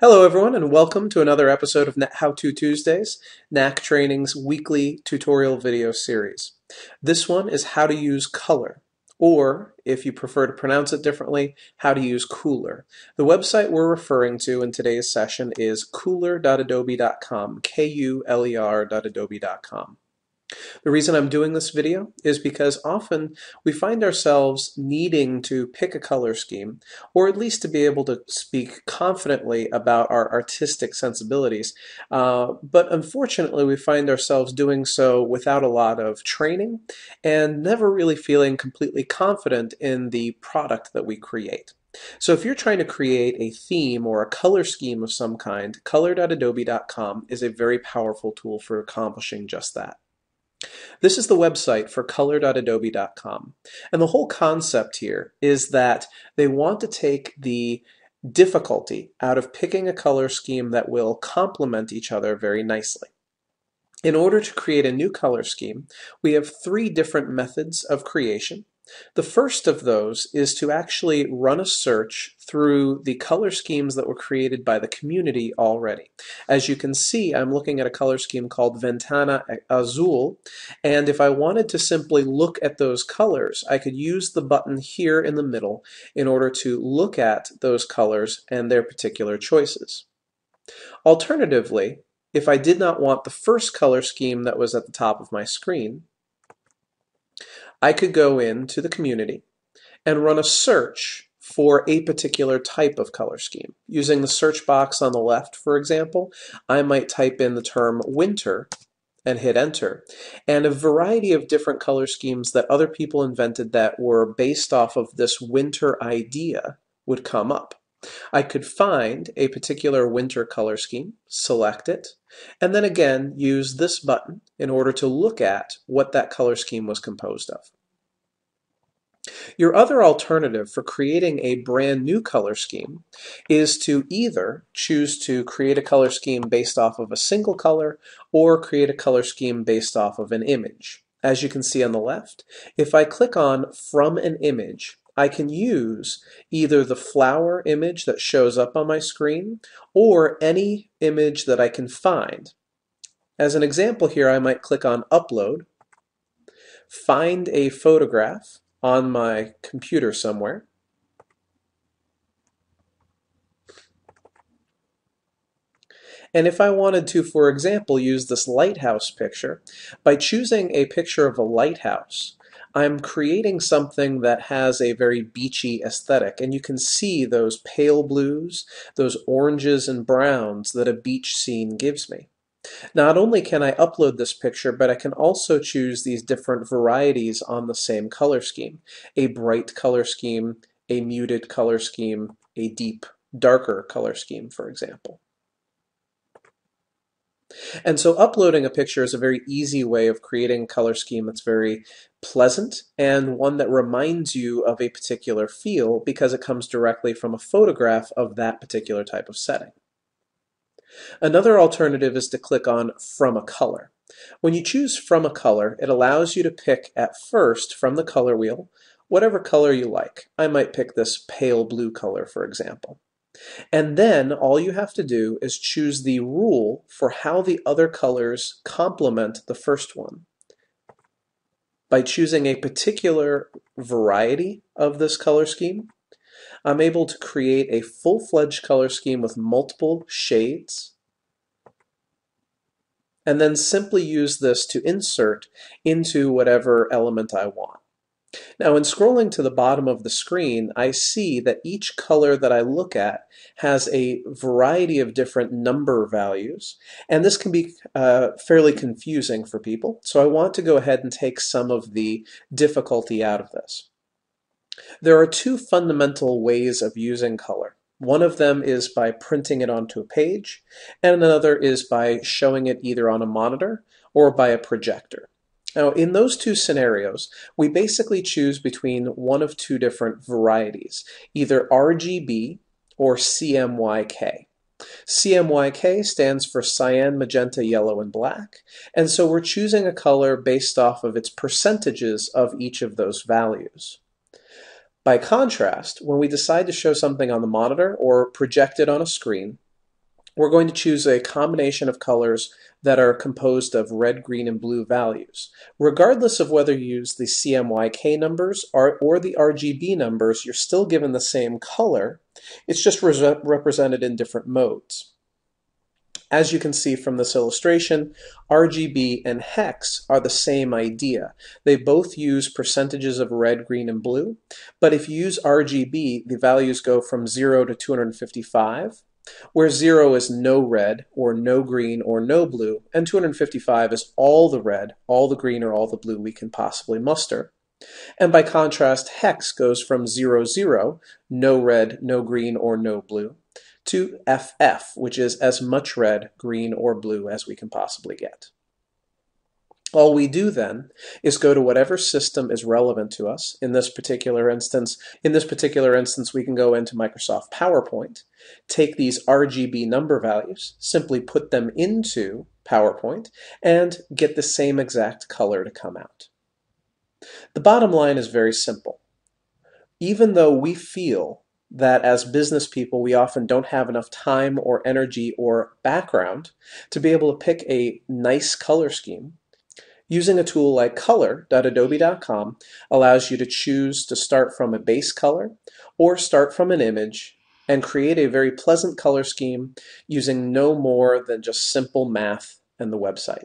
Hello, everyone, and welcome to another episode of How To Tuesdays, Knack Training's weekly tutorial video series. This one is how to use color, or if you prefer to pronounce it differently, how to use cooler. The website we're referring to in today's session is kuler.adobe.com, K-U-L-E-R.adobe.com. The reason I'm doing this video is because often we find ourselves needing to pick a color scheme, or at least to be able to speak confidently about our artistic sensibilities. Uh, but unfortunately, we find ourselves doing so without a lot of training and never really feeling completely confident in the product that we create. So if you're trying to create a theme or a color scheme of some kind, kuler.adobe.com is a very powerful tool for accomplishing just that. This is the website for kuler.adobe.com. And the whole concept here is that they want to take the difficulty out of picking a color scheme that will complement each other very nicely. In order to create a new color scheme, we have three different methods of creation. The first of those is to actually run a search through the color schemes that were created by the community already. As you can see, I'm looking at a color scheme called Ventana Azul, and if I wanted to simply look at those colors, I could use the button here in the middle in order to look at those colors and their particular choices. Alternatively, if I did not want the first color scheme that was at the top of my screen, I could go into the community and run a search for a particular type of color scheme. Using the search box on the left, for example, I might type in the term winter and hit enter. And a variety of different color schemes that other people invented that were based off of this winter idea would come up. I could find a particular winter color scheme, select it, and then again use this button in order to look at what that color scheme was composed of. Your other alternative for creating a brand new color scheme is to either choose to create a color scheme based off of a single color or create a color scheme based off of an image. As you can see on the left, if I click on From an Image, I can use either the flower image that shows up on my screen or any image that I can find. As an example here, I might click on Upload, find a photograph on my computer somewhere, And if I wanted to, for example, use this lighthouse picture, by choosing a picture of a lighthouse, I'm creating something that has a very beachy aesthetic, and you can see those pale blues, those oranges and browns that a beach scene gives me. Not only can I upload this picture, but I can also choose these different varieties on the same color scheme. A bright color scheme, a muted color scheme, a deep, darker color scheme, for example. And so uploading a picture is a very easy way of creating a color scheme that's very pleasant and one that reminds you of a particular feel because it comes directly from a photograph of that particular type of setting. Another alternative is to click on From a Color. When you choose From a Color, it allows you to pick at first from the color wheel whatever color you like. I might pick this pale blue color, for example. And then all you have to do is choose the rule for how the other colors complement the first one. By choosing a particular variety of this color scheme, I'm able to create a full-fledged color scheme with multiple shades and then simply use this to insert into whatever element I want. Now in scrolling to the bottom of the screen, I see that each color that I look at has a variety of different number values, and this can be uh, fairly confusing for people. So I want to go ahead and take some of the difficulty out of this. There are two fundamental ways of using color. One of them is by printing it onto a page, and another is by showing it either on a monitor or by a projector. Now, in those two scenarios, we basically choose between one of two different varieties, either RGB or CMYK. CMYK stands for cyan, magenta, yellow, and black, and so we're choosing a color based off of its percentages of each of those values. By contrast, when we decide to show something on the monitor or project it on a screen, we're going to choose a combination of colors that are composed of red, green, and blue values. Regardless of whether you use the CMYK numbers or, or the RGB numbers, you're still given the same color. It's just re represented in different modes. As you can see from this illustration, RGB and hex are the same idea. They both use percentages of red, green, and blue, but if you use RGB, the values go from 0 to 255, where 0 is no red, or no green, or no blue, and 255 is all the red, all the green, or all the blue we can possibly muster. And by contrast, hex goes from 0, 0, no red, no green, or no blue, to FF, which is as much red, green, or blue as we can possibly get. All we do then is go to whatever system is relevant to us. In this particular instance, in this particular instance, we can go into Microsoft PowerPoint, take these RGB number values, simply put them into PowerPoint, and get the same exact color to come out. The bottom line is very simple. Even though we feel that as business people, we often don't have enough time or energy or background to be able to pick a nice color scheme, Using a tool like kuler.adobe.com allows you to choose to start from a base color or start from an image and create a very pleasant color scheme using no more than just simple math and the website.